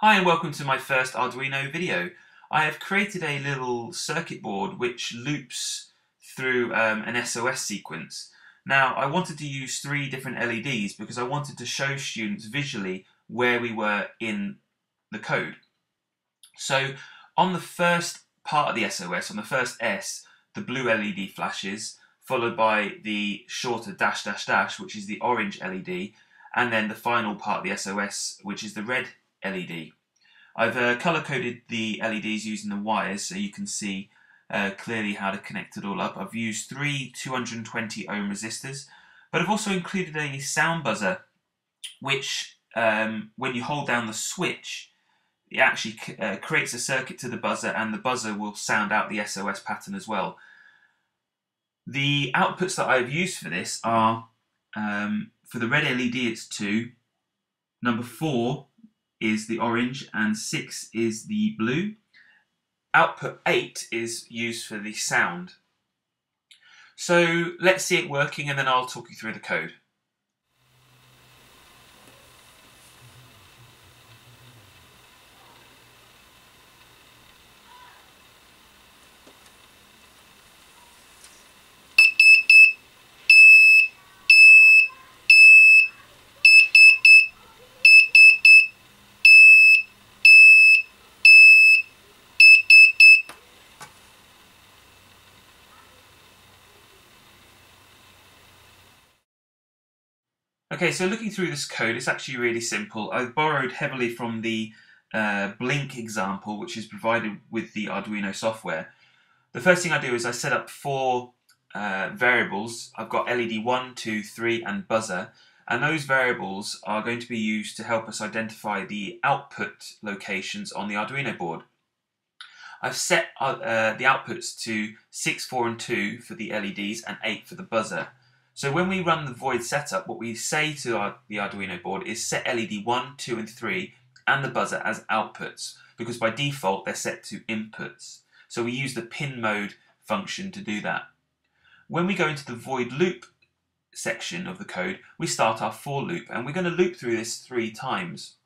Hi and welcome to my first Arduino video. I have created a little circuit board which loops through um, an SOS sequence. Now I wanted to use three different LEDs because I wanted to show students visually where we were in the code. So on the first part of the SOS, on the first S, the blue LED flashes, followed by the shorter dash dash dash, which is the orange LED, and then the final part of the SOS, which is the red LED. I've uh, color coded the LEDs using the wires so you can see uh, clearly how to connect it all up. I've used three 220 ohm resistors, but I've also included a sound buzzer, which um, when you hold down the switch, it actually uh, creates a circuit to the buzzer and the buzzer will sound out the SOS pattern as well. The outputs that I've used for this are, um, for the red LED it's 2, number 4 is the orange and 6 is the blue. Output 8 is used for the sound. So let's see it working and then I'll talk you through the code. Okay, so looking through this code, it's actually really simple. I've borrowed heavily from the uh, Blink example, which is provided with the Arduino software. The first thing I do is I set up four uh, variables. I've got LED 1, 2, 3, and buzzer. And those variables are going to be used to help us identify the output locations on the Arduino board. I've set uh, uh the outputs to 6, 4, and 2 for the LEDs and 8 for the buzzer. So when we run the void setup, what we say to our, the Arduino board is set LED 1, 2 and 3 and the buzzer as outputs because by default they're set to inputs. So we use the pin mode function to do that. When we go into the void loop section of the code, we start our for loop and we're going to loop through this three times.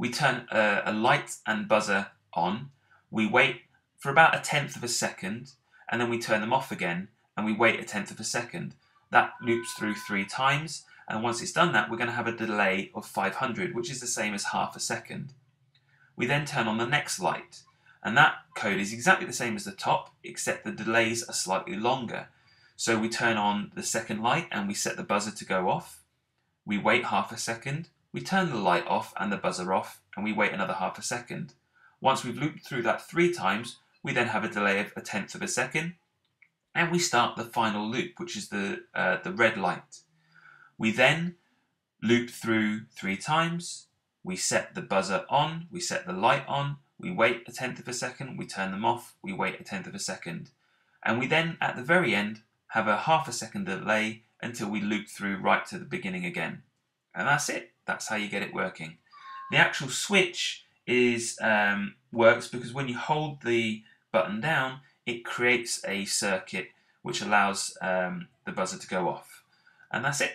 We turn a, a light and buzzer on, we wait for about a tenth of a second and then we turn them off again and we wait a tenth of a second. That loops through three times, and once it's done that, we're going to have a delay of 500, which is the same as half a second. We then turn on the next light, and that code is exactly the same as the top, except the delays are slightly longer. So we turn on the second light and we set the buzzer to go off. We wait half a second, we turn the light off and the buzzer off, and we wait another half a second. Once we've looped through that three times, we then have a delay of a tenth of a second, and we start the final loop, which is the, uh, the red light. We then loop through three times, we set the buzzer on, we set the light on, we wait a tenth of a second, we turn them off, we wait a tenth of a second. And we then, at the very end, have a half a second delay until we loop through right to the beginning again. And that's it. That's how you get it working. The actual switch is um, works because when you hold the button down, it creates a circuit which allows um, the buzzer to go off. And that's it.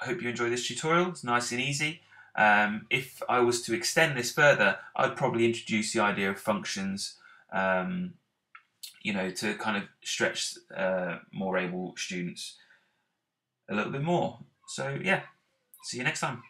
I hope you enjoy this tutorial. It's nice and easy. Um, if I was to extend this further, I'd probably introduce the idea of functions, um, you know, to kind of stretch uh, more able students a little bit more. So yeah, see you next time.